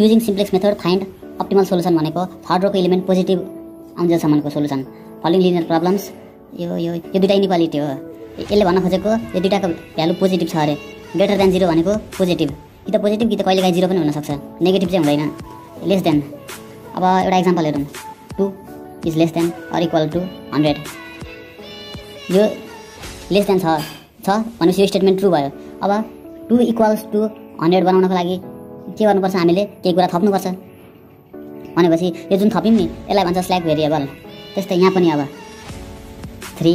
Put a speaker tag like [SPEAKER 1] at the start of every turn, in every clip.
[SPEAKER 1] Using simplex method find optimal solution भनेको third रोको element positive आउँदैसम्मको सोल्युसन फलोइङ लिनियर प्रब्लम्स यो यो यो दुइटा इनिक्वालिटी हो। यसले भन्न खोजेको यो दुइटाको भ्यालु पोजिटिभ छ अरे। ग्रेटर देन जिरो भनेको पोजिटिभ कि त पोजिटिभ कि त कहिलेकाहीँ जिरो पनि हुनसक्छ। नेगेटिभ चाहिँ हुँदैन। लेस देन अब एउटा इक्जाम्पल हेरौँ। Two is less than or equal to hundred यो लेस देन छ। छ भनेपछि यो स्टेटमेन्ट ट्रु भयो। अब टु इक्वल्स टु हन्ड्रेड बनाउनको लागि के गर्नुपर्छ हामीले? केही कुरा थप्नुपर्छ। भनेपछि यो जुन थप्यौँ नि यसलाई भन्छ स्ल्याक भेरिएबल त्यस्तै यहाँ पनि अब। Three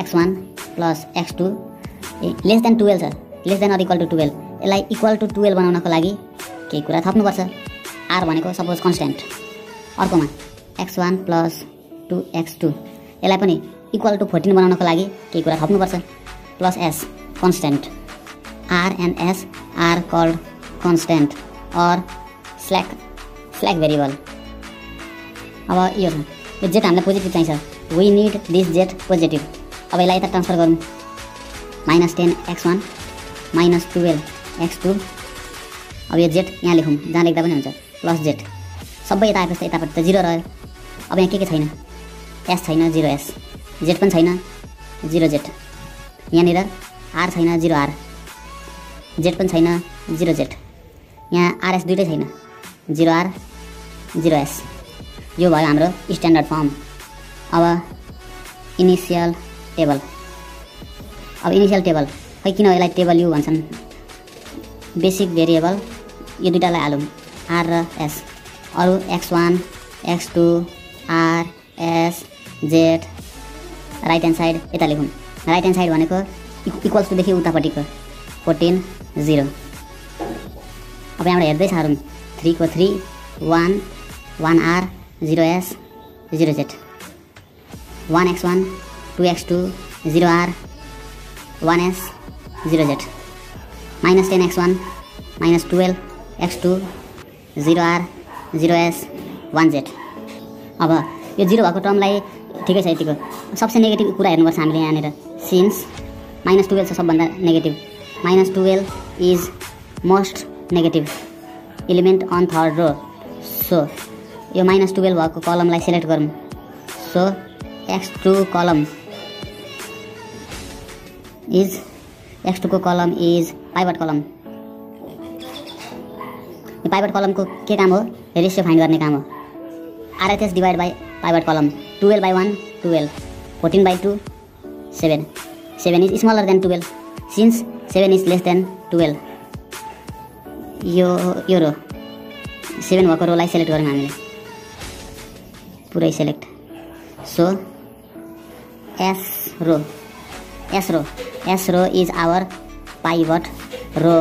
[SPEAKER 1] x one plus x two less than twelve छ। Less than or equal to twelve यसलाई इक्वल टु टुवेल्भ बनाउनको लागि केही कुरा थप्नुपर्छ। आर भनेको सपोज कन्सटेन्ट अर्कोमा x one plus two x two यसलाई पनि इक्वल टु फोर्टिन बनाउनको लागि केही कुरा थप्नुपर्छ। Plus s constant r and s r called constant or slack slack variable अब यो छ। यो जेट हामीलाई पोजिटिभ चाहिन्छ। We need this Z positive अब यसलाई यता ट्रान्सफर गरौँ। Minus ten x one minus twelve x two अब यो जेट यहाँ लेखौँ। जहाँ लेख्दा पनि हुन्छ। प्लस जेट सबै यता आएपछि यतापट्टि त जिरो रह्यो। अब यहाँ के के छैन? एस छैन जिरो एस जेट पनि छैन। जिरो जेट यहाँनिर आर छैन जिरो आर जेट पनि छैन जिरो जेट यहाँ आरएस दुइटै छैन। जिरो आर जिरो एस यो भयो हाम्रो स्ट्यान्डर्ड फर्म अब इनिसियल टेबल अब इनिसियल टेबल खै किन यसलाई टेबल यु भन्छन्? बेसिक भेरिएबल यो दुइटालाई हालौँ। आर र एस अरू x one x two r s z right hand side यता लेखौँ। राइट ह्यान्ड साइड भनेको इक्वल्स टुदेखि उतापट्टिको। फोर्टिन जिरो अब यहाँबाट हेर्दैछ हारौँ थ्रीको three one one r zero s zero z one x one two x two zero r one s zero z minus ten x one minus twelve x two zero r zero s one z अब यो zero भएको टर्मलाई ठिकै छ यतिको। सबसे negative कुरा हेर्नुपर्छ हामीले यहाँनिर। सिन्स माइनस टुवेल्भ छ सबभन्दा negative minus twelve is most negative element on third row so यो माइनस टुवेल्भ भएको कलमलाई सेलेक्ट गरौँ। So x two column is x टूको column is pivot कलम यो पाइभट कलमको के काम हो? रेसियो फाइन्ड गर्ने काम हो। RHS divide by pivot column twelve by one twelve fourteen by two seven seven is smaller than twelve since seven is less than twelve यो यो रो सेभेन भएको रोलाई सेलेक्ट गरौँ हामीले। पुरै select. So s row. S row. S row is our pivot row.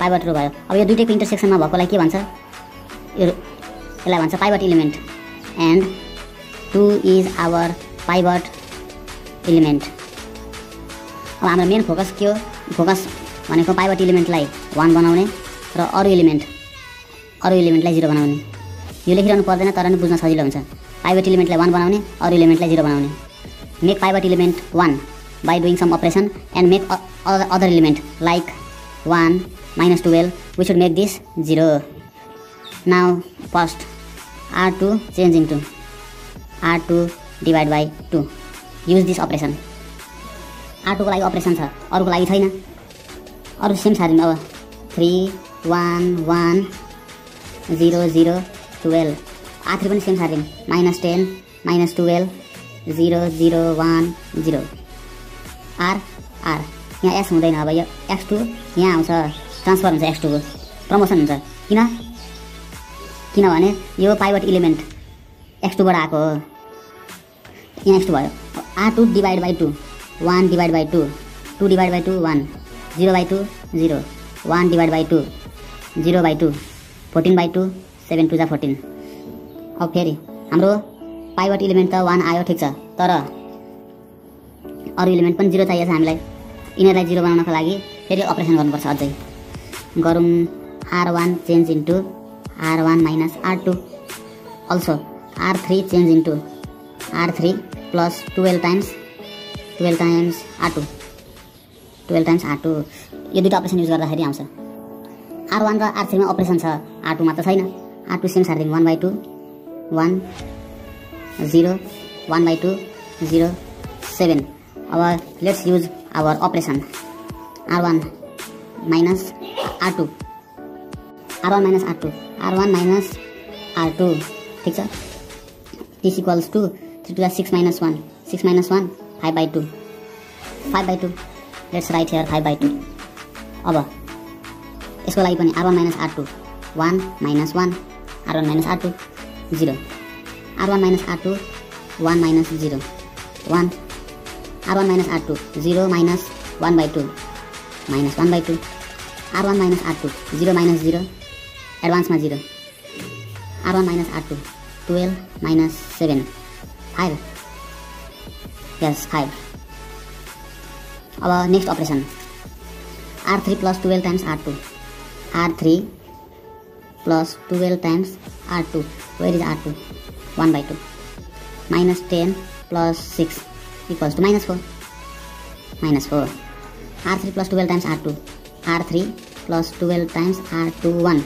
[SPEAKER 1] Pivot row भयो। अब यो दुइटैको इन्टरसेक्सनमा भएकोलाई के भन्छ? यो यसलाई भन्छ pivot element. And two is our pivot element. अब हाम्रो मेन फोकस के हो? फोकस भनेको पाइभट इलिमेन्टलाई वान बनाउने। र अरू इलिमेन्ट अरू इलिमेन्टलाई जिरो बनाउने। यो लेखिरहनु पर्दैन तर पनि बुझ्न सजिलो हुन्छ। पाइभट इलिमेन्टलाई वान बनाउने अरू इलिमेन्टलाई जिरो बनाउने। Make pivot element one by doing some operation and make other, other element like 1 minus 12 we should make this 0 now first r2 change into r2 divide by 2 use this operation. R2 को लागि operation छ अरूको लागि छैन। अरू same छ अब three one one zero zero twelve आखिर पनि सेम छ minus ten minus twelve zero zero one zero. R r यहाँ एस हुँदैन। अब यो एक्स टू यहाँ आउँछ। ट्रान्सफर हुन्छ एक्स टूको प्रमोसन हुन्छ। किन? किनभने यो पाइभट इलिमेन्ट एक्स टूबाट आएको हो। यहाँ एक्स टू भयो। R two divide by two one divide by two two divide by two one zero by two zero one divide by two zero by two fourteen by two seven two जा fourteen अब फेरि हाम्रो pivot element त one आयो ठिक छ। तर अरू इलिमेन्ट पनि जिरो चाहिएको छ हामीलाई। यिनीहरूलाई जिरो बनाउनको लागि फेरि अपरेसन गर्नुपर्छ अझै। गरौँ r one change into r one minus r two also r three change into r three plus twelve times twelve times r two twelve times r two यो दुइटा अपरेसन युज गर्दाखेरि आउँछ। आर वान र are थ्रीमा operation छ। Are टूमा त छैन। Are two same सार्दिङ one by two one zero one by two zero seven अब let's use our operation r one minus r two r one minus r two r one minus r two ठिक छ? This equals to three two six minus one six minus one five by two five by two let's write here five by two अब यसको लागि पनि r one minus r two one minus one r one minus r two zero r one minus r two one minus zero one r one minus r two zero minus one by two minus one by two r one minus r two zero minus zero एडभान्समा zero r one minus r two twelve minus seven five yes five अब next operation r three plus twelve times r two r three plus twelve times r two where is r two one by two minus ten plus six equals to minus four minus four r three plus twelve times r two r three plus twelve times r two one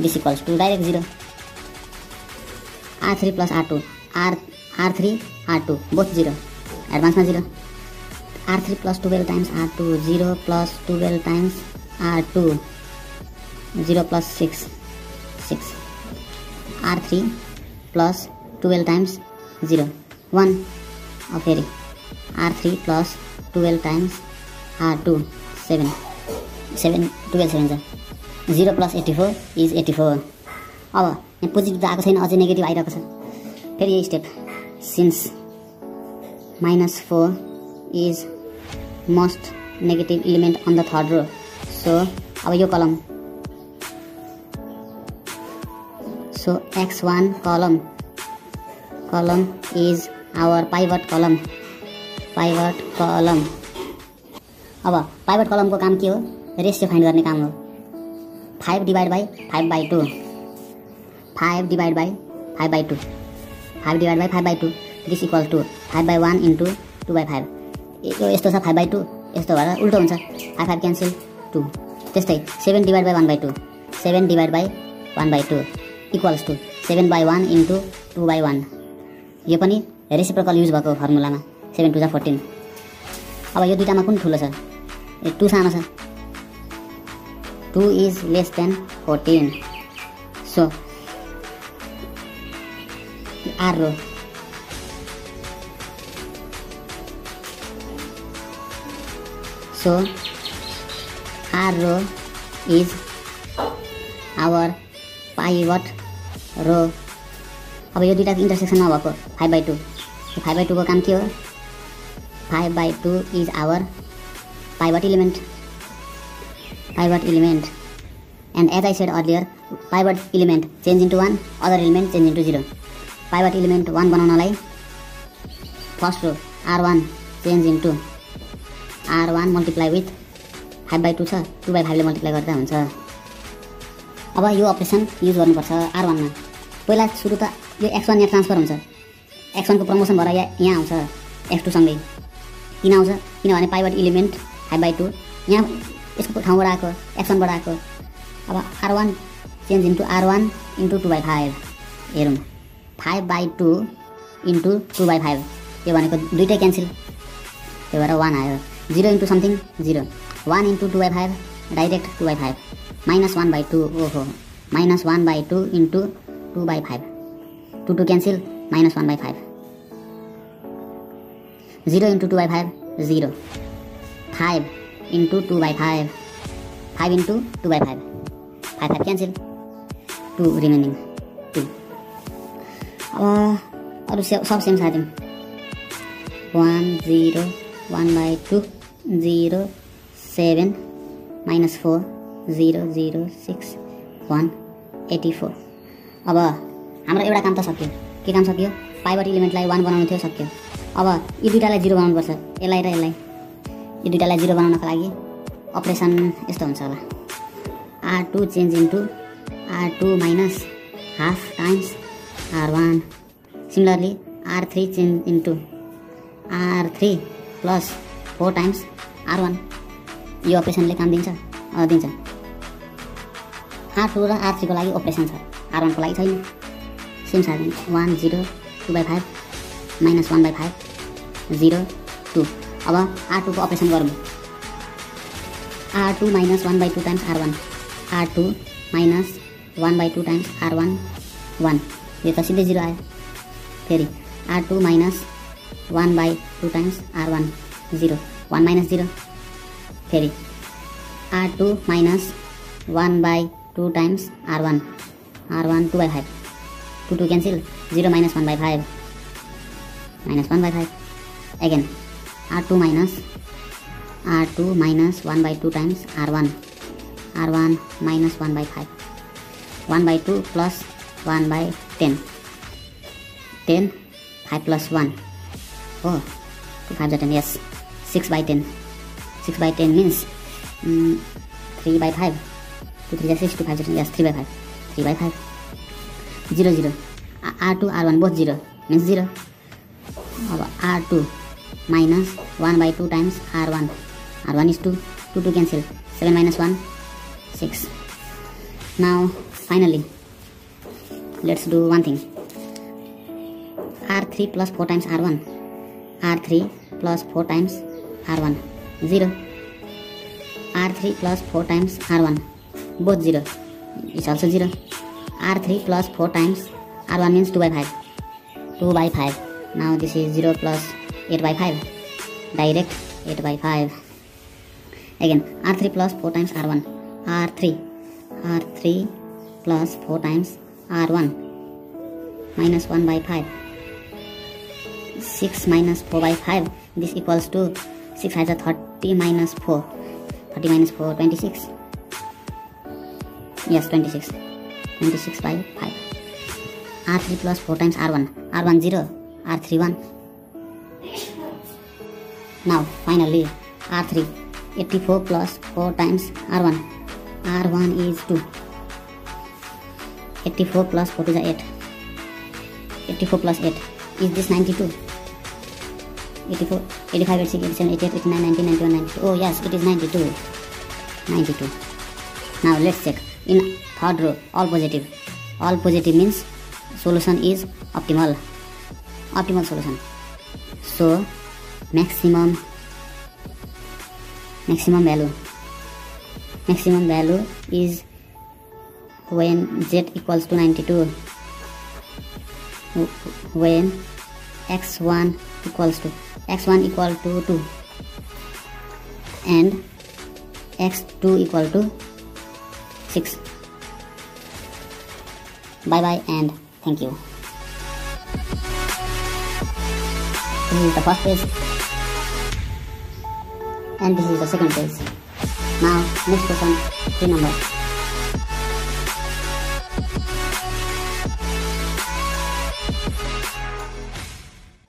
[SPEAKER 1] this equals to direct zero r three plus r two r r three r two both zero एडभान्समा zero zero plus six six r three plus twelve times zero one फेरि r three plus twelve times r two seven seven twelve seven छ zero plus eighty four is eighty four अब यहाँ positive त आएको छैन अझै negative आइरहेको छ फेरि यही step since minus four is most negative element on the third row so अब यो column x one column column is our pivot column pivot column अब पाइभट कलमको काम के हो? रेसियो फाइन्ड गर्ने काम हो। Five divide by five by two five divide by five by two five divide by five by two this equal to five by one into two by five यो यस्तो छ फाइभ बाई टू यस्तो भएर उल्टो हुन्छ। Five five cancel two त्यस्तै seven divide by one by two seven divide by one by two equals two seven by one into two by one यो पनि रेसिप्रोकल युज भएको फर्मुलामा सेभेन टू जा फोर्टिन अब यो दुइटामा कुन ठुलो छ? ए टू सानो छ। Two is less than fourteen so r row so r row is our pivot row अब यो दुइटाको इन्टरसेक्सनमा भएको five by two five by टूको काम के हो? Five by two is our pivot element. Pivot element. And as I said earlier pivot element change into 1 other element change into 0 pivot element 1 बनाउनलाई first row r one change into r one multiply with five by two छ two by फाइभले multiply गर्दा हुन्छ। अब यो operation use गर्नुपर्छ are वानमा पहिला सुरु त यो एक्स वान यहाँ ट्रान्सफर हुन्छ। एक्स वानको प्रमोसन भएर यहाँ यहाँ आउँछ एक्स टूसँगै किन आउँछ? किनभने पाइबाट इलिमेन्ट फाइभ बाई टू यहाँ यसको ठाउँबाट आएको एक्स वानबाट आएको। अब r one change into r one into two by five हेरौँ। Five by two into two by five यो भनेको दुइटै क्यान्सल त्यही भएर वान आयो। Zero into something zero one into two by five direct two by five minus one by two ओहो। Minus one by two into two by five two two cancel minus one by five zero into two by five zero five into two by five five into two by five five five cancel two remaining two अब अरू से सब same साथी one zero one by two zero seven minus four zero zero six one eighty four अब हाम्रो एउटा काम त सक्यो। के काम सक्यो? पाइबर इलिमेन्टलाई वान बनाउनु थियो सक्यो। अब यी दुइटालाई जिरो बनाउनुपर्छ यसलाई र यसलाई। यो दुइटालाई जिरो बनाउनको लागि अपरेसन यस्तो हुन्छ होला। R two change into R two minus half times R one similarly R three change into R three plus four times R one यो अपरेसनले काम दिन्छ? दिन्छ। आर टू र आर थ्रीको लागि अपरेसन छ। आर वानको लागि छैन। सेम छ one zero two by five minus one by five zero two अब आर टूको अपरेसन गरौँ। R two minus one by two times r one R two minus one by two times R one one यो त सिधै zero आयो। फेरि R two minus one by two times R one zero one minus zero फेरि R two minus one by 2 times r1 r1 2 by 5 2 2 cancel. 0 minus 1 by 5 minus 1 by 5 again. R2 minus r2 minus 1 by 2 times r1 r1 minus 1 by 5 1 by 2 plus 1 by 10 10 5 plus 1 oh 2 5 10 yes. 6 by 10 6 by 10 means mm, 3 by 5 two three जा six two five जा three by five three by five zero zero r two r one both zero means zero अब r two minus one by two times r one r one is two two two cancel seven minus one six ना finally r three plus four times r one r three plus four times r one zero r three plus four times r one both 0 it's also 0 r3 plus 4 times r1 means 2 by 5 2 by 5 now this is 0 plus 8 by 5 direct 8 by 5 again r3 plus 4 times r1 r3 r3 plus 4 times r1 minus 1 by 5 6 minus 4 by 5 this equals to 6 has a 30 minus 4 30 minus 4 26 yes 26 26 by 5 r3 plus 4 times r1 r1 0 r3 1 now finally R3 84 plus 4 times R1 R1 is 2 84 plus 4 is 8 84 plus 8 is this 92 84 85 86 87 88 89 90 91 92 oh yes it is 92 92 now let's check in third row all positive. All positive means solution is optimal. Optimal solution. So maximum maximum value. Maximum value is when z equals to 92 when x1 equals to x1 equal to 2 and x2 equal to 6 bye bye and thank you. This is the first page and this is the second page now next question three number